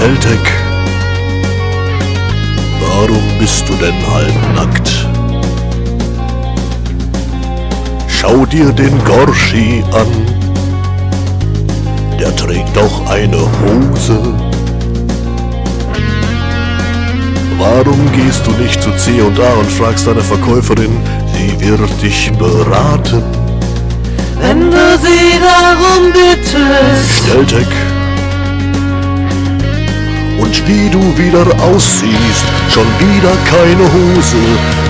Steltek, warum bist du denn halbnackt? Schau dir den Gorschi an, der trägt doch eine Hose. Warum gehst du nicht zu C&A und fragst deine Verkäuferin, sie wird dich beraten? Wenn du sie darum bittest, Steltek, und wie du wieder aussiehst, schon wieder keine Hose,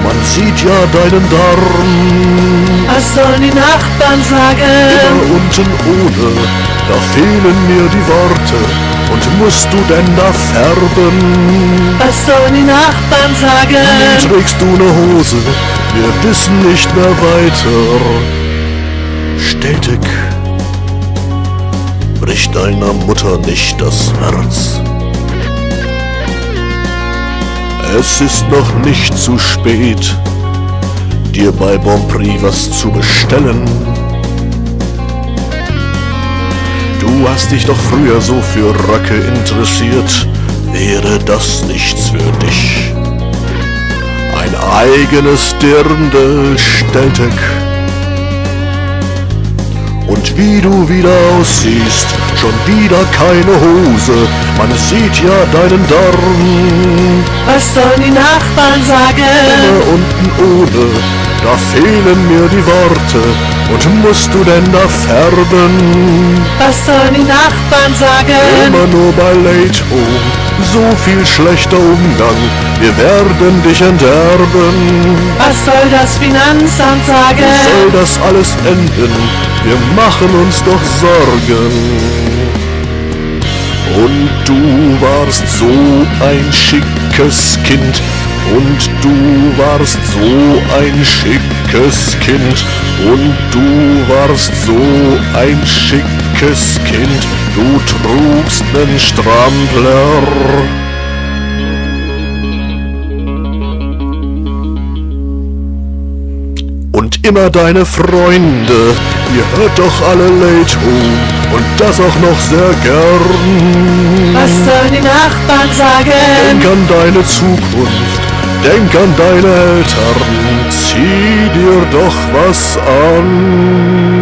man sieht ja deinen Darm. was sollen die Nachbarn sagen? Immer unten ohne, da fehlen mir die Worte, und musst du denn da färben? Was sollen die Nachbarn sagen? Trägst du ne Hose, wir wissen nicht mehr weiter. Steltek, bricht deiner Mutter nicht das Herz. Es ist noch nicht zu spät, dir bei Bonprix was zu bestellen. Du hast dich doch früher so für Röcke interessiert, wäre das nichts für dich? Ein eigenes Dirndl, Steltek. Und wie du wieder aussiehst, schon wieder keine Hose, man sieht ja deinen Darm. Was sollen die Nachbarn sagen? Immer unten ohne, da fehlen mir die Worte. Und musst du denn da färben? Was sollen die Nachbarn sagen? Immer nur bei Late Home, so viel schlechter Umgang, wir werden dich enterben. Was soll das Finanzamt sagen? Soll das alles enden? Wir machen uns doch Sorgen. Und du warst so ein schickes Kind. Und du warst so ein schickes Kind. Und du warst so ein schickes Kind. Du trugst nen Strampler. Und immer deine Freunde, ihr hört doch alle Late Home und das auch noch sehr gern. Was sollen die Nachbarn sagen? Denk an deine Zukunft, denk an deine Eltern, zieh dir doch was an.